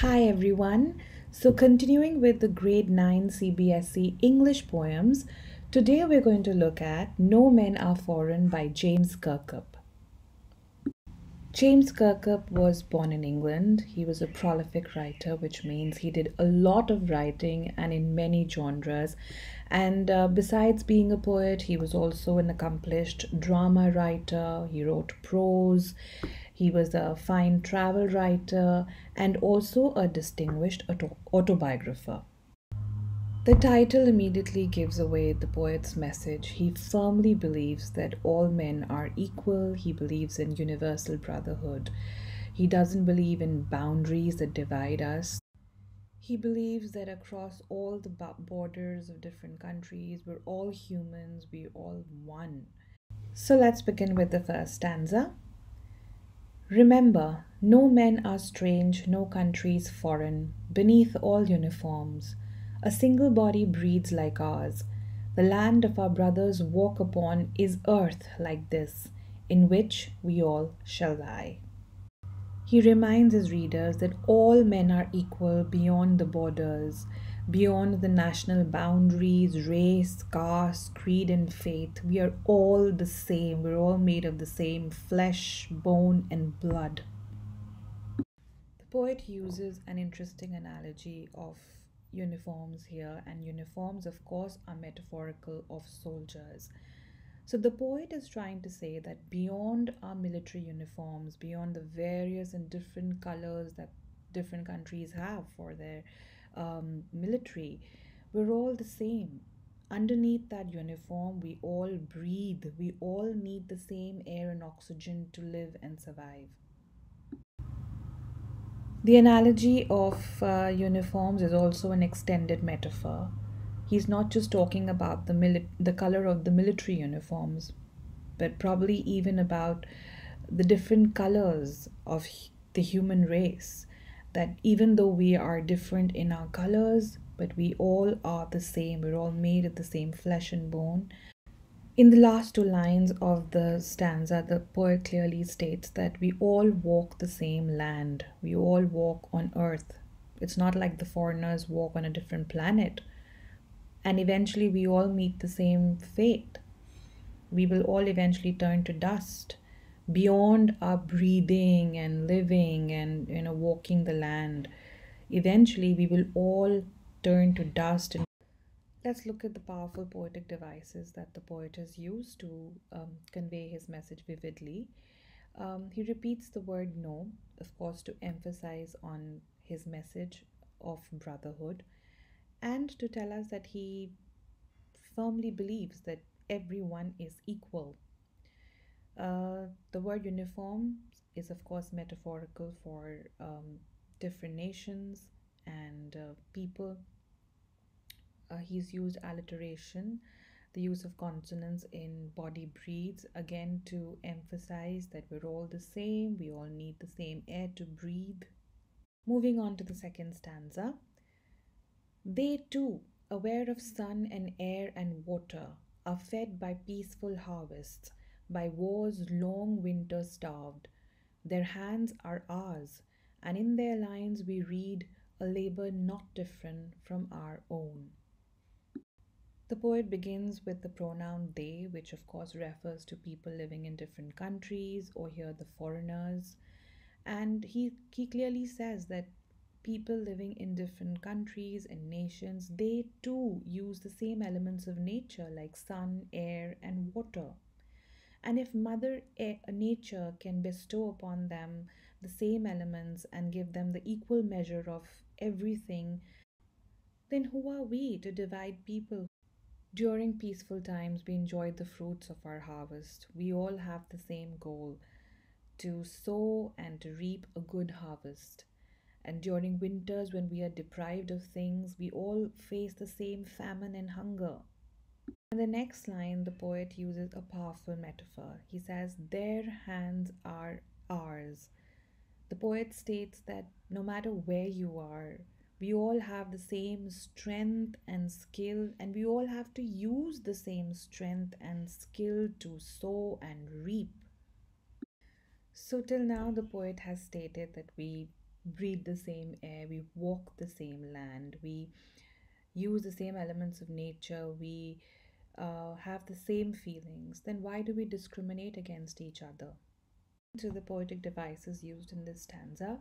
Hi everyone. So, continuing with the grade 9 CBSE English poems, today we're going to look at No Men Are Foreign by James Kirkup. James Kirkup was born in England. He was a prolific writer, which means he did a lot of writing and in many genres. And uh, besides being a poet, he was also an accomplished drama writer. He wrote prose. He was a fine travel writer and also a distinguished auto- autobiographer. The title immediately gives away the poet's message. He firmly believes that all men are equal, he believes in universal brotherhood. He doesn't believe in boundaries that divide us. He believes that across all the borders of different countries, we're all humans, we're all one. So let's begin with the first stanza. Remember, no men are strange, no countries foreign, beneath all uniforms. A single body breathes like ours. The land of our brothers walk upon is earth like this, in which we all shall lie. He reminds his readers that all men are equal beyond the borders, beyond the national boundaries, race, caste, creed, and faith. We are all the same. We're all made of the same flesh, bone, and blood. The poet uses an interesting analogy of uniforms here, and uniforms, of course, are metaphorical of soldiers. So the poet is trying to say that beyond our military uniforms, beyond the various and different colors that different countries have for their um, military, we're all the same. Underneath that uniform, we all breathe. We all need the same air and oxygen to live and survive. The analogy of uh, uniforms is also an extended metaphor. He's not just talking about the mili- the color of the military uniforms, but probably even about the different colors of the human race. That even though we are different in our colors, but we all are the same. We're all made of the same flesh and bone, in the last two lines of the stanza, the poet clearly states that we all walk the same land, we all walk on earth. It's not like the foreigners walk on a different planet. And eventually, we all meet the same fate. We will all eventually turn to dust beyond our breathing and living and you know walking the land eventually we will all turn to dust and Let's look at the powerful poetic devices that the poet has used to um, convey his message vividly. Um, he repeats the word no, of course, to emphasize on his message of brotherhood and to tell us that he firmly believes that everyone is equal. Uh, the word uniform is, of course, metaphorical for um, different nations and uh, people uh, he's used alliteration, the use of consonants in body breathes, again to emphasize that we're all the same, we all need the same air to breathe. Moving on to the second stanza. They too, aware of sun and air and water, are fed by peaceful harvests, by war's long winter starved. Their hands are ours, and in their lines we read a labor not different from our own. The poet begins with the pronoun they, which of course refers to people living in different countries or here the foreigners. And he, he clearly says that people living in different countries and nations, they too use the same elements of nature like sun, air, and water. And if Mother eh, Nature can bestow upon them the same elements and give them the equal measure of everything, then who are we to divide people during peaceful times, we enjoy the fruits of our harvest. We all have the same goal to sow and to reap a good harvest. And during winters, when we are deprived of things, we all face the same famine and hunger. In the next line, the poet uses a powerful metaphor. He says, Their hands are ours. The poet states that no matter where you are, we all have the same strength and skill, and we all have to use the same strength and skill to sow and reap. So, till now, the poet has stated that we breathe the same air, we walk the same land, we use the same elements of nature, we uh, have the same feelings, then why do we discriminate against each other? To the poetic devices used in this stanza,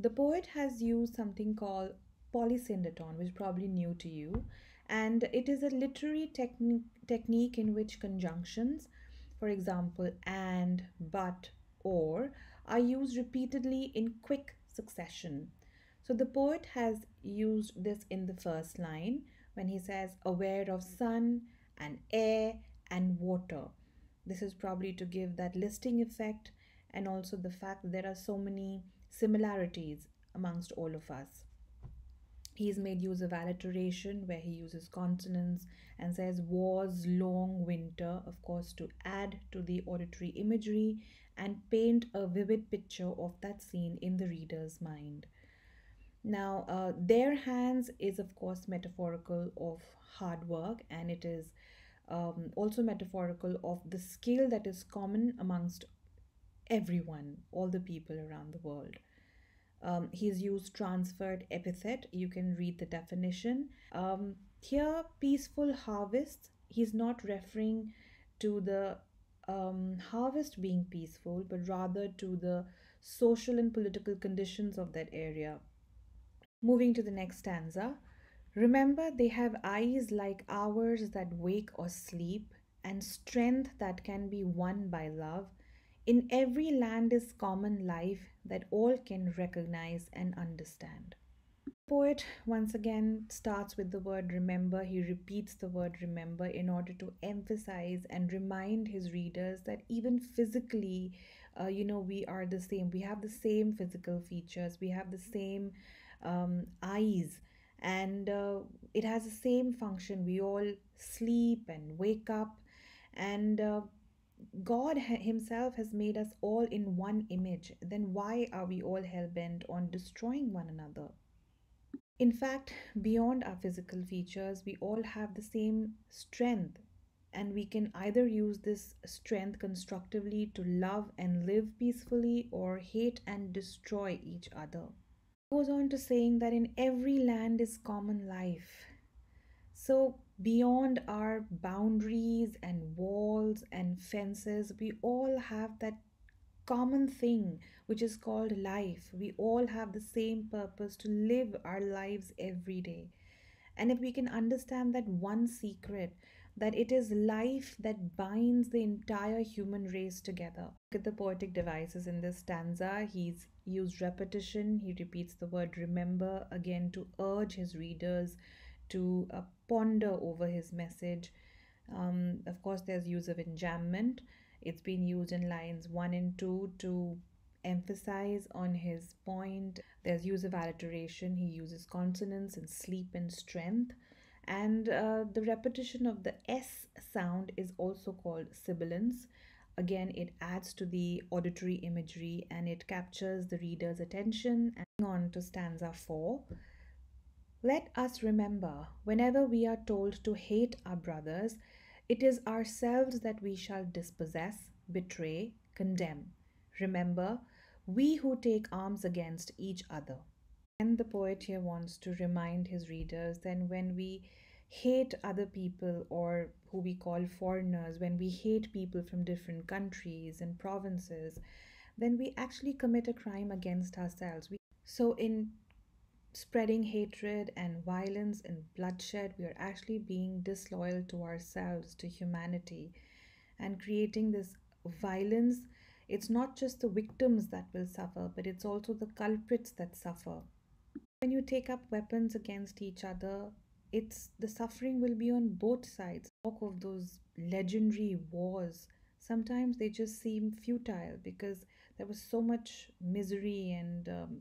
the poet has used something called polysyndeton, which is probably new to you, and it is a literary techni- technique in which conjunctions, for example, and, but, or, are used repeatedly in quick succession. So the poet has used this in the first line when he says, aware of sun and air and water. This is probably to give that listing effect and also the fact that there are so many similarities amongst all of us. He's made use of alliteration where he uses consonants and says was long winter, of course, to add to the auditory imagery and paint a vivid picture of that scene in the reader's mind. Now, uh, their hands is, of course, metaphorical of hard work and it is um, also metaphorical of the skill that is common amongst everyone, all the people around the world. Um, he's used transferred epithet. You can read the definition. Um, here, peaceful harvest, he's not referring to the um, harvest being peaceful, but rather to the social and political conditions of that area. Moving to the next stanza. Remember, they have eyes like ours that wake or sleep, and strength that can be won by love in every land is common life that all can recognize and understand. The Poet once again starts with the word remember. He repeats the word remember in order to emphasize and remind his readers that even physically, uh, you know, we are the same. We have the same physical features, we have the same um, eyes, and uh, it has the same function. We all sleep and wake up, and uh, God Himself has made us all in one image, then why are we all hell bent on destroying one another? In fact, beyond our physical features, we all have the same strength, and we can either use this strength constructively to love and live peacefully or hate and destroy each other. Goes on to saying that in every land is common life. So, beyond our boundaries and walls and fences, we all have that common thing which is called life. We all have the same purpose to live our lives every day. And if we can understand that one secret, that it is life that binds the entire human race together. Look at the poetic devices in this stanza. He's used repetition. He repeats the word remember again to urge his readers to uh, ponder over his message. Um, of course, there's use of enjambment. It's been used in lines 1 and 2 to emphasize on his point. There's use of alliteration. He uses consonants and sleep and strength. And uh, the repetition of the S sound is also called sibilance. Again, it adds to the auditory imagery and it captures the reader's attention. And on to stanza 4. Let us remember, whenever we are told to hate our brothers, it is ourselves that we shall dispossess, betray, condemn. Remember, we who take arms against each other. And the poet here wants to remind his readers that when we hate other people or who we call foreigners, when we hate people from different countries and provinces, then we actually commit a crime against ourselves. We, so, in spreading hatred and violence and bloodshed, we are actually being disloyal to ourselves, to humanity, and creating this violence. It's not just the victims that will suffer, but it's also the culprits that suffer. When you take up weapons against each other, it's the suffering will be on both sides. Talk of those legendary wars. Sometimes they just seem futile because there was so much misery and um,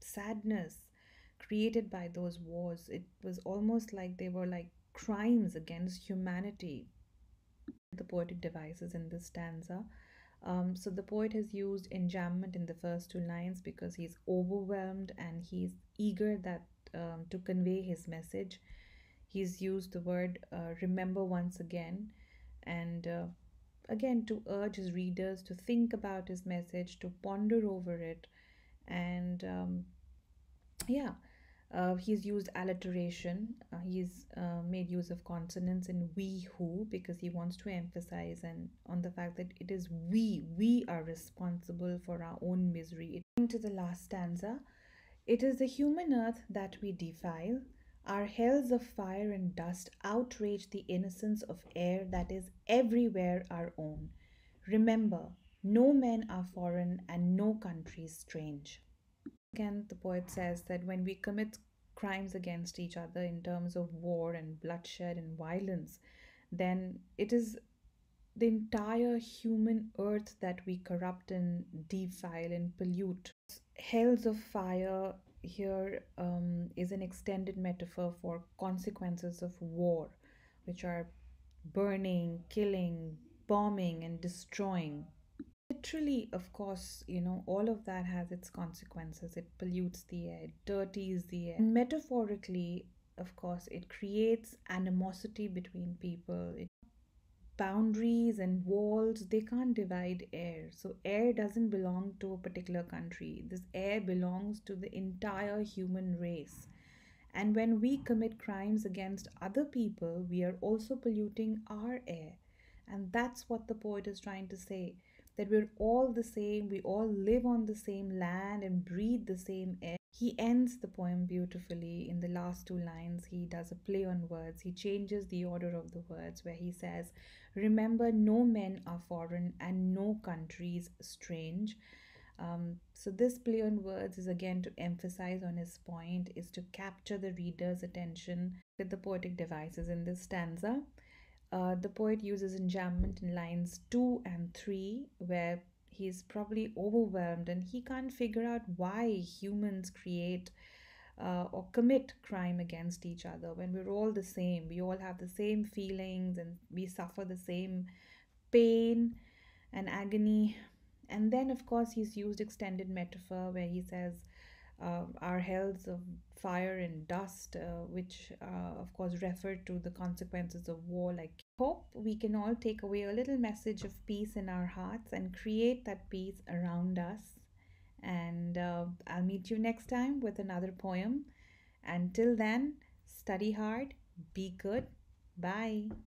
sadness created by those wars. It was almost like they were like crimes against humanity. The poetic devices in this stanza. Um, so the poet has used enjambment in the first two lines because he's overwhelmed and he's eager that um, to convey his message. He's used the word uh, remember once again, and uh, again to urge his readers to think about his message, to ponder over it, and um, yeah uh, he's used alliteration. Uh, he's uh, made use of consonants in we who because he wants to emphasize and on the fact that it is we. We are responsible for our own misery. Into the last stanza it is the human earth that we defile. Our hells of fire and dust outrage the innocence of air that is everywhere our own. Remember no men are foreign and no country strange Again, the poet says that when we commit crimes against each other in terms of war and bloodshed and violence, then it is the entire human earth that we corrupt and defile and pollute. Hells of fire here um, is an extended metaphor for consequences of war, which are burning, killing, bombing, and destroying literally, of course, you know, all of that has its consequences. It pollutes the air, it dirties the air. Metaphorically, of course, it creates animosity between people. It, boundaries and walls, they can't divide air. So, air doesn't belong to a particular country. This air belongs to the entire human race. And when we commit crimes against other people, we are also polluting our air. And that's what the poet is trying to say that we're all the same, we all live on the same land and breathe the same air. He ends the poem beautifully in the last two lines. He does a play on words. He changes the order of the words where he says, Remember, no men are foreign and no countries strange. Um, so this play on words is again to emphasize on his point, is to capture the reader's attention with the poetic devices in this stanza. Uh, the poet uses enjambment in lines 2 and 3, where he's probably overwhelmed and he can't figure out why humans create uh, or commit crime against each other when we're all the same. We all have the same feelings and we suffer the same pain and agony. And then, of course, he's used extended metaphor where he says, uh, our hells of fire and dust, uh, which uh, of course refer to the consequences of war. Like, hope we can all take away a little message of peace in our hearts and create that peace around us. And uh, I'll meet you next time with another poem. Until then, study hard, be good, bye.